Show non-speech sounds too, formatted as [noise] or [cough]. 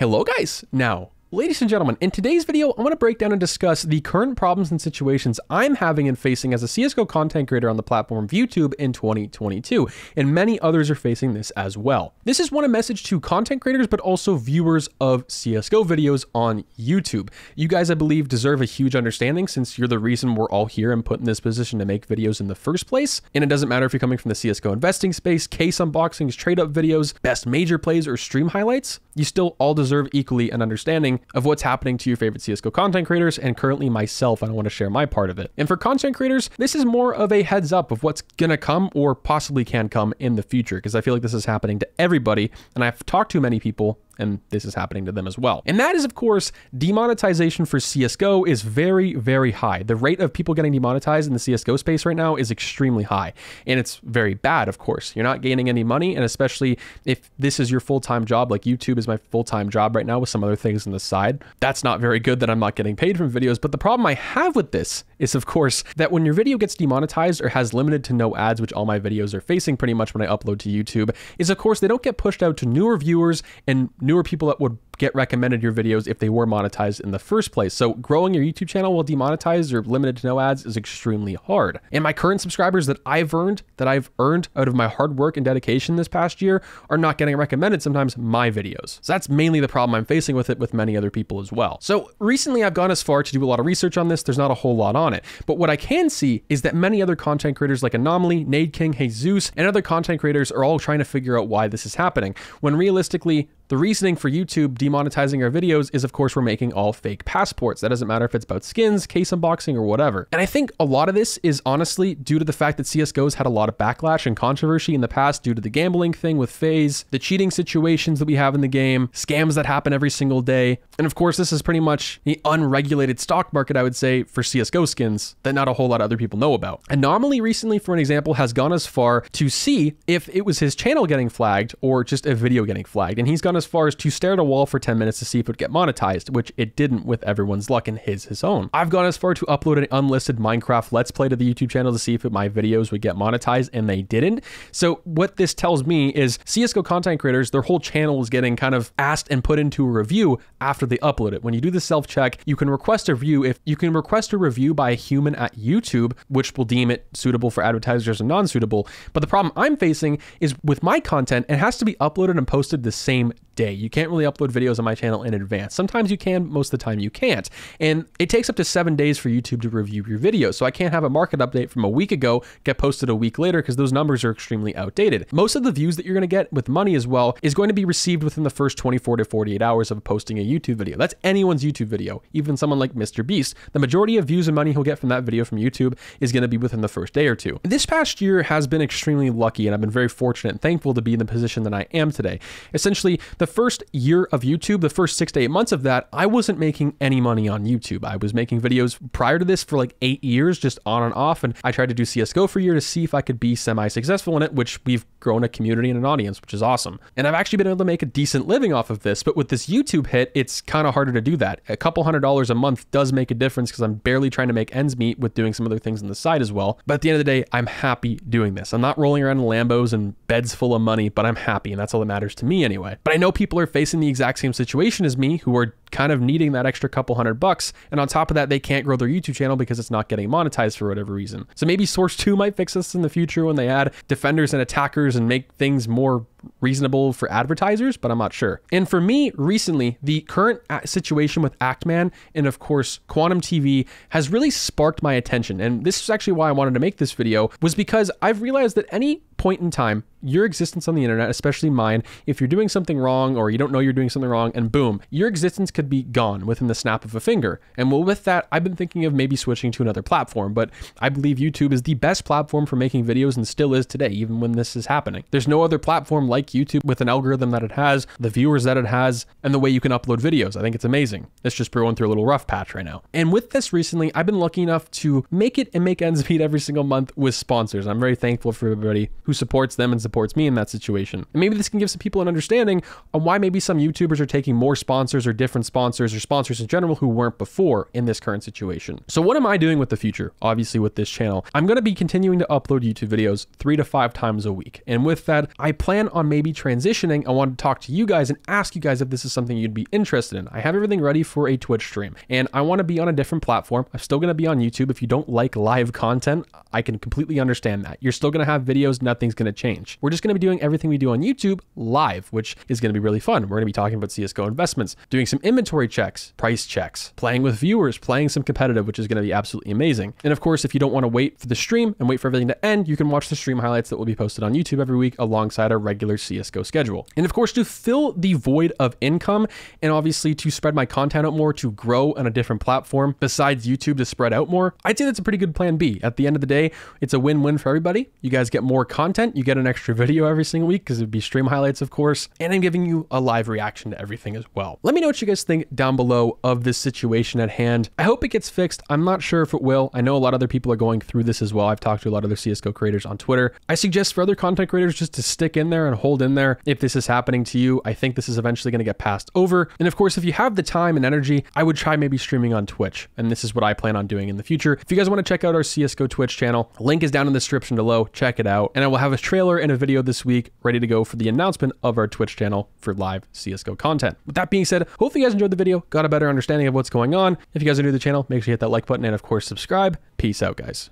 Hello guys! Now, Ladies and gentlemen, in today's video, I want to break down and discuss the current problems and situations I'm having and facing as a CSGO content creator on the platform of YouTube in 2022, and many others are facing this as well. This is one a message to content creators, but also viewers of CSGO videos on YouTube. You guys, I believe, deserve a huge understanding since you're the reason we're all here and put in this position to make videos in the first place. And it doesn't matter if you're coming from the CSGO investing space, case unboxings, trade up videos, best major plays, or stream highlights, you still all deserve equally an understanding of what's happening to your favorite CSGO content creators and currently myself, I don't want to share my part of it. And for content creators, this is more of a heads up of what's gonna come or possibly can come in the future because I feel like this is happening to everybody, and I've talked to many people and this is happening to them as well. And that is, of course, demonetization for CSGO is very, very high. The rate of people getting demonetized in the CSGO space right now is extremely high. And it's very bad, of course. You're not gaining any money. And especially if this is your full time job, like YouTube is my full time job right now with some other things on the side, that's not very good that I'm not getting paid from videos. But the problem I have with this is, of course, that when your video gets demonetized or has limited to no ads, which all my videos are facing pretty much when I upload to YouTube, is of course they don't get pushed out to newer viewers and newer people that would get recommended your videos if they were monetized in the first place. So growing your YouTube channel while demonetized or limited to no ads is extremely hard. And my current subscribers that I've earned, that I've earned out of my hard work and dedication this past year are not getting recommended sometimes my videos. So that's mainly the problem I'm facing with it with many other people as well. So recently I've gone as far to do a lot of research on this. There's not a whole lot on it. But what I can see is that many other content creators like Anomaly, Nade King, Hayzues, and other content creators are all trying to figure out why this is happening. When realistically, the reasoning for YouTube demonetizing our videos is, of course, we're making all fake passports. That doesn't matter if it's about skins, case unboxing, or whatever. And I think a lot of this is honestly due to the fact that CSGO's had a lot of backlash and controversy in the past due to the gambling thing with FaZe, the cheating situations that we have in the game, scams that happen every single day. And of course, this is pretty much the unregulated stock market, I would say, for CSGO skins that not a whole lot of other people know about. Anomaly recently, for an example, has gone as far to see if it was his channel getting flagged or just a video getting flagged. And he's gone as far as to stare at a wall for 10 minutes to see if it would get monetized, which it didn't with everyone's luck and his his own. I've gone as far to upload an unlisted Minecraft Let's Play to the YouTube channel to see if my videos would get monetized, and they didn't. So what this tells me is CSGO content creators, their whole channel is getting kind of asked and put into a review after they upload it. When you do the self-check, you can request a review. If you can request a review by a human at YouTube, which will deem it suitable for advertisers and non-suitable. But the problem I'm facing is with my content, it has to be uploaded and posted the same day. You can't really upload videos on my channel in advance. Sometimes you can, most of the time you can't. And it takes up to seven days for YouTube to review your videos. So I can't have a market update from a week ago get posted a week later because those numbers are extremely outdated. Most of the views that you're going to get with money as well is going to be received within the first 24 to 48 hours of posting a YouTube video. That's anyone's YouTube video, even someone like Mr. Beast. The majority of views and money he'll get from that video from YouTube is going to be within the first day or two. This past year has been extremely lucky and I've been very fortunate and thankful to be in the position that I am today. Essentially, the first year of YouTube, the first six to eight months of that, I wasn't making any money on YouTube. I was making videos prior to this for like eight years, just on and off. And I tried to do CSGO for a year to see if I could be semi successful in it, which we've grown a community and an audience, which is awesome. And I've actually been able to make a decent living off of this. But with this YouTube hit, it's kind of harder to do that. A couple hundred dollars a month does make a difference because I'm barely trying to make ends meet with doing some other things on the side as well. But at the end of the day, I'm happy doing this. I'm not rolling around in Lambos and beds full of money, but I'm happy. And that's all that matters to me anyway. But I know people are facing the exact same situation as me who are kind of needing that extra couple hundred bucks. And on top of that, they can't grow their YouTube channel because it's not getting monetized for whatever reason. So maybe Source 2 might fix this in the future when they add defenders and attackers and make things more reasonable for advertisers, but I'm not sure. And for me, recently, the current situation with Actman and of course Quantum TV has really sparked my attention. And this is actually why I wanted to make this video was because I've realized that any point in time, your existence on the internet, especially mine, if you're doing something wrong or you don't know you're doing something wrong, and boom, your existence could be gone within the snap of a finger. And well, with that, I've been thinking of maybe switching to another platform, but I believe YouTube is the best platform for making videos and still is today, even when this is happening. There's no other platform like YouTube with an algorithm that it has, the viewers that it has, and the way you can upload videos. I think it's amazing. It's just going through a little rough patch right now. And with this recently, I've been lucky enough to make it and make ends meet every single month with sponsors. I'm very thankful for everybody who supports them and supports me in that situation. And maybe this can give some people an understanding on why maybe some YouTubers are taking more sponsors or different sponsors or sponsors in general who weren't before in this current situation. So what am I doing with the future? Obviously with this channel, I'm going to be continuing to upload YouTube videos three to five times a week. And with that, I plan on on maybe transitioning, I wanted to talk to you guys and ask you guys if this is something you'd be interested in. I have everything ready for a Twitch stream and I want to be on a different platform. I'm still going to be on YouTube. If you don't like live content, I can completely understand that. You're still going to have videos, nothing's going to change. We're just going to be doing everything we do on YouTube live, which is going to be really fun. We're going to be talking about CSGO investments, doing some inventory checks, price checks, playing with viewers, playing some competitive, which is going to be absolutely amazing. And of course, if you don't want to wait for the stream and wait for everything to end, you can watch the stream highlights that will be posted on YouTube every week alongside our regular CSGO schedule. And of course, to fill the void of income and obviously to spread my content out more, to grow on a different platform besides YouTube to spread out more, I'd say that's a pretty good plan B. At the end of the day, it's a win-win for everybody. You guys get more content, you get an extra [laughs] video every single week because it'd be stream highlights, of course, and I'm giving you a live reaction to everything as well. Let me know what you guys think down below of this situation at hand. I hope it gets fixed. I'm not sure if it will. I know a lot of other people are going through this as well. I've talked to a lot of other CSGO creators on Twitter. I suggest for other content creators just to stick in there and hold in there if this is happening to you. I think this is eventually going to get passed over. And of course, if you have the time and energy, I would try maybe streaming on Twitch. And this is what I plan on doing in the future. If you guys want to check out our CSGO Twitch channel, link is down in the description below. Check it out. And I will have a trailer and a video this week ready to go for the announcement of our Twitch channel for live CSGO content. With that being said, hopefully you guys enjoyed the video, got a better understanding of what's going on. If you guys are new to the channel, make sure you hit that like button and of course subscribe. Peace out, guys.